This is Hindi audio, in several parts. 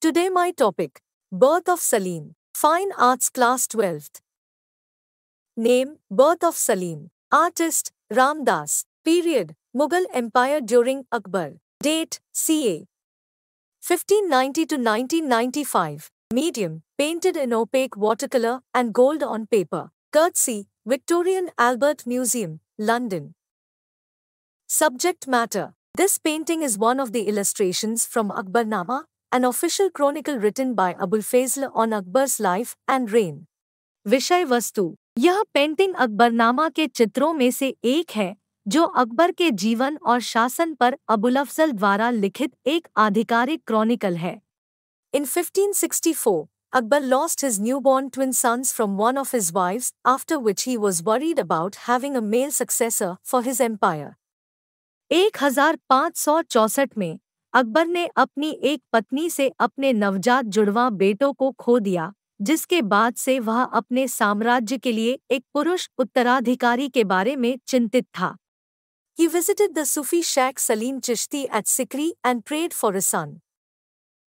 Today my topic Birth of Salim Fine Arts Class 12th Name Birth of Salim Artist Ram Das Period Mughal Empire during Akbar Date CA 1590 to 1995 Medium painted in opaque watercolor and gold on paper Courtesy Victorian Albert Museum London Subject matter This painting is one of the illustrations from Akbarnama an official chronicle written by Abul Fazl on Akbar's life and reign. विषय वस्तु यह पेंटिंग अकबरनामा के चित्रों में से एक है जो अकबर के जीवन और शासन पर अबुल अफजल द्वारा लिखित एक आधिकारिक क्रॉनिकल है In 1564, Akbar lost his newborn twin sons from one of his wives, after which he was worried about having a male successor for his empire. एक हज़ार पाँच सौ चौसठ में अकबर ने अपनी एक पत्नी से अपने नवजात जुड़वा बेटों को खो दिया जिसके बाद से वह अपने साम्राज्य के लिए एक पुरुष उत्तराधिकारी के बारे में चिंतित था He visited the Sufi Sheikh Salim Chishti at Sikri and prayed for a son.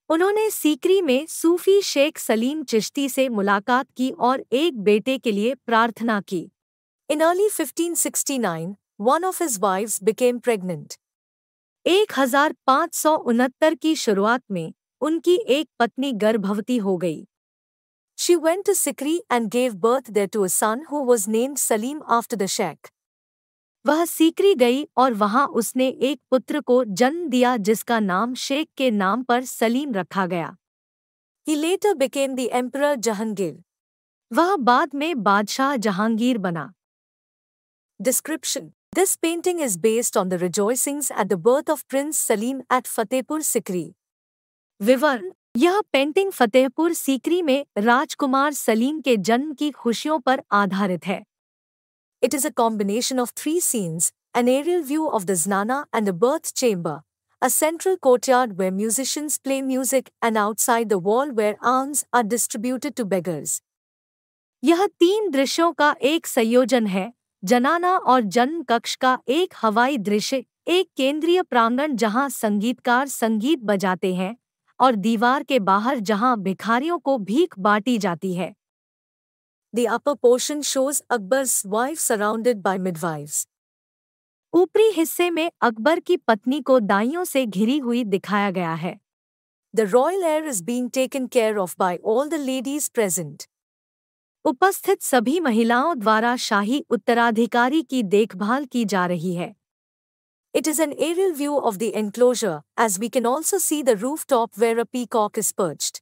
उन्होंने सीकरी में सूफी शेख सलीम चिश्ती से मुलाकात की और एक बेटे के लिए प्रार्थना की। In early 1569, one of his wives became pregnant एक हज़ार पाँच सौ उनहत्तर की शुरुआत में उनकी एक पत्नी गर्भवती हो गई। She went to Sikri and gave birth there to a son who was named Salim after the Sheikh वह सीकरी गई और वहाँ उसने एक पुत्र को जन्म दिया जिसका नाम शेख के नाम पर सलीम रखा गया। He later became the emperor Jahangir वह बाद में बादशाह जहांगीर बना। Description this painting is based on the rejoicings at the birth of prince Salim at Fatehpur Sikri विवरण यह पेंटिंग फतेहपुर सीकरी में राजकुमार सलीम के जन्म की खुशियों पर आधारित है। It is a combination of three scenes, an aerial view of the Znana and the birth chamber, a central courtyard where musicians play music and outside the wall where alms are distributed to beggars. यह तीन दृश्यों का एक संयोजन है जनाना और जन्म कक्ष का एक हवाई दृश्य एक केंद्रीय प्रांगण जहाँ संगीतकार संगीत बजाते हैं और दीवार के बाहर जहाँ भिखारियों को भीख बांटी जाती है the upper portion shows Akbar's wife surrounded by midwives. ऊपरी हिस्से में अकबर की पत्नी को दाइयों से घिरी हुई दिखाया गया है। The royal heir is being taken care of by all the ladies present उपस्थित सभी महिलाओं द्वारा शाही उत्तराधिकारी की देखभाल की जा रही है। It is an aerial view of the enclosure as we can also see the rooftop where a peacock perched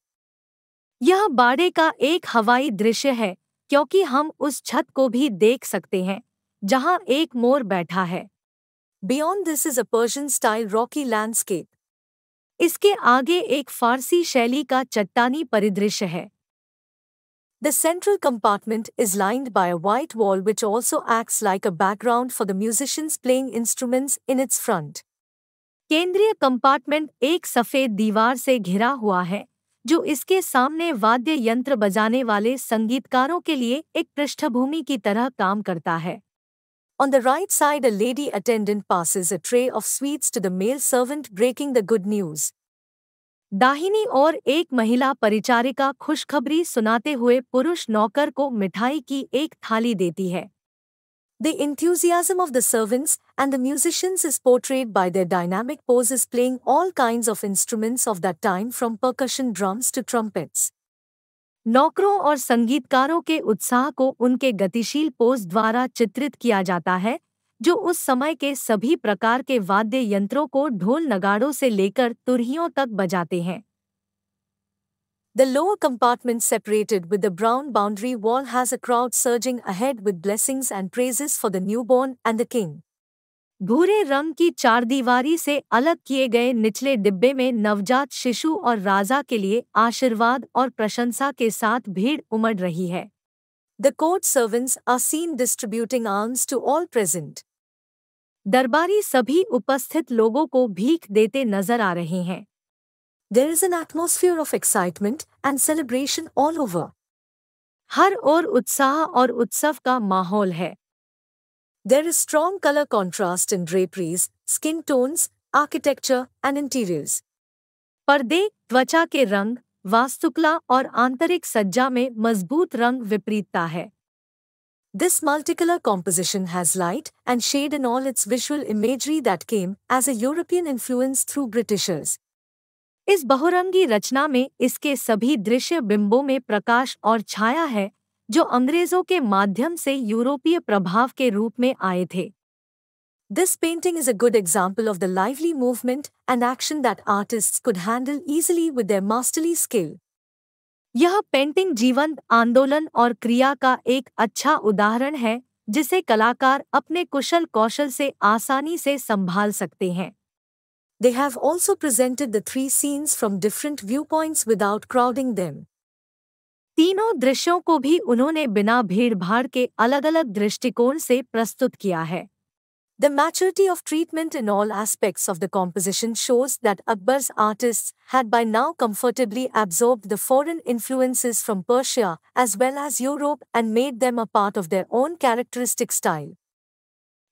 यह बाड़े का एक हवाई दृश्य है क्योंकि हम उस छत को भी देख सकते हैं, जहाँ एक मोर बैठा है। Beyond this is a Persian style rocky landscape इसके आगे एक फारसी शैली का चट्टानी परिदृश्य है। The central compartment is lined by a white wall which also acts like a background for the musicians playing instruments in its front केंद्रीय कंपार्टमेंट एक सफ़ेद दीवार से घिरा हुआ है। जो इसके सामने वाद्य यंत्र बजाने वाले संगीतकारों के लिए एक पृष्ठभूमि की तरह काम करता है On the right side, a lady attendant passes a tray of sweets to the male servant breaking the good news. दाहिनी ओर एक महिला परिचारिका खुशखबरी सुनाते हुए पुरुष नौकर को मिठाई की एक थाली देती है The enthusiasm of the servants and the musicians is portrayed by their dynamic poses playing all kinds of instruments of that time from percussion drums to trumpets. नौकरों और संगीतकारों के उत्साह को उनके गतिशील पोज द्वारा चित्रित किया जाता है जो उस समय के सभी प्रकार के वाद्य यंत्रों को ढोल नगाड़ों से लेकर तुरहियों तक बजाते हैं The lower compartment separated with the brown boundary wall has a crowd surging ahead with blessings and praises for the newborn and the king. भूरे रंग की चारदीवारी से अलग किए गए निचले डिब्बे में नवजात शिशु और राजा के लिए आशीर्वाद और प्रशंसा के साथ भीड़ उमड़ रही है The court servants are seen distributing alms to all present. दरबारी सभी उपस्थित लोगों को भीख देते नज़र आ रहे हैं There is an atmosphere of excitement and celebration all over. हर ओर उत्साह और उत्सव का माहौल है There is strong color contrast in draperies, skin tones, architecture, and interiors. पर्दे त्वचा के रंग वास्तुकला और आंतरिक सज्जा में मजबूत रंग विपरीतता है This multicolor composition has light and shade in all its visual imagery that came as a European influence through Britishers. इस बहुरंगी रचना में इसके सभी दृश्य बिंबों में प्रकाश और छाया है, जो अंग्रेज़ों के माध्यम से यूरोपीय प्रभाव के रूप में आए थे This painting is a good example of the lively movement and action that artists could handle easily with their masterly skill. यह पेंटिंग जीवंत आंदोलन और क्रिया का एक अच्छा उदाहरण है, जिसे कलाकार अपने कुशल कौशल से आसानी से संभाल सकते हैं They have also presented the three scenes from different viewpoints without crowding them. तीनों दृश्यों को भी उन्होंने बिना भीड़ भाड़ के अलग अलग दृष्टिकोण से प्रस्तुत किया है The maturity of treatment in all aspects of the composition shows that Akbar's artists had by now comfortably absorbed the foreign influences from Persia as well as Europe and made them a part of their own characteristic style.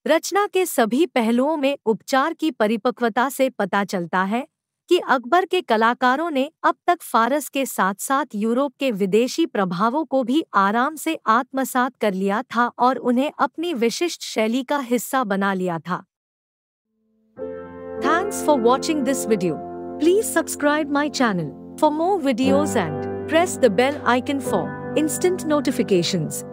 रचना के सभी पहलुओं में उपचार की परिपक्वता से पता चलता है कि अकबर के कलाकारों ने अब तक फारस के साथ साथ यूरोप के विदेशी प्रभावों को भी आराम से आत्मसात कर लिया था और उन्हें अपनी विशिष्ट शैली का हिस्सा बना लिया था। Thanks for watching this video please subscribe my channel for more videos and press the bell icon for instant notifications